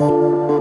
you